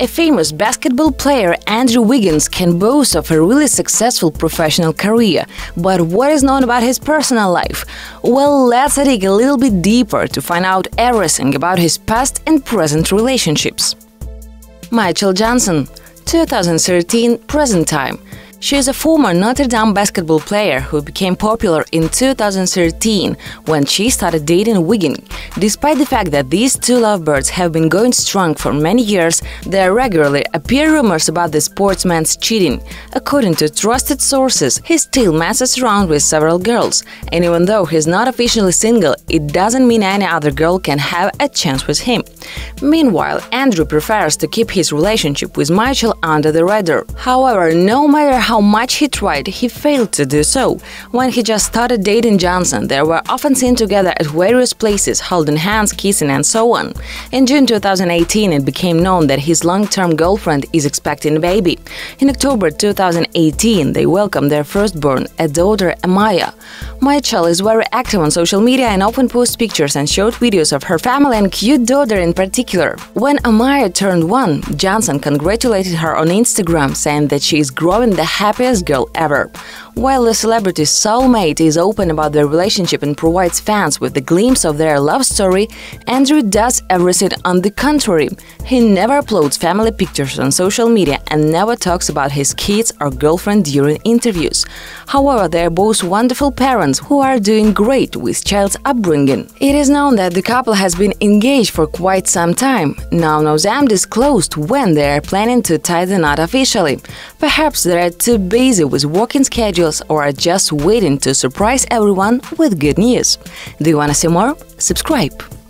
A famous basketball player, Andrew Wiggins, can boast of a really successful professional career. But what is known about his personal life? Well, let's dig a little bit deeper to find out everything about his past and present relationships. Mychal Johnson, 2013 present time. She is a former Notre Dame basketball player who became popular in 2013 when she started dating Wiggins. Despite the fact that these two lovebirds have been going strong for many years, there regularly appear rumors about the sportsman's cheating. According to trusted sources, he still messes around with several girls, and even though he's not officially single, it doesn't mean any other girl can have a chance with him. Meanwhile, Andrew prefers to keep his relationship with Mychal under the radar. However, no matter how much he tried, he failed to do so. When he just started dating Johnson, they were often seen together at various places, holding hands, kissing, and so on. In June 2018, it became known that his long-term girlfriend is expecting a baby. In October 2018, they welcomed their firstborn, a daughter, Amyah. Mychal is very active on social media and often posts pictures and short videos of her family and cute daughter in particular. When Amyah turned one, Johnson congratulated her on Instagram, saying that she is growing the happiest girl ever. While the celebrity's soulmate is open about their relationship and provides fans with a glimpse of their love story, Andrew does everything on the contrary. He never uploads family pictures on social media and never talks about his kids or girlfriend during interviews. However, they are both wonderful parents who are doing great with child's upbringing. It is known that the couple has been engaged for quite some time. Now no them disclosed when they are planning to tie the knot officially. Perhaps they are too busy with working schedules or are just waiting to surprise everyone with good news. Do you want to see more? Subscribe!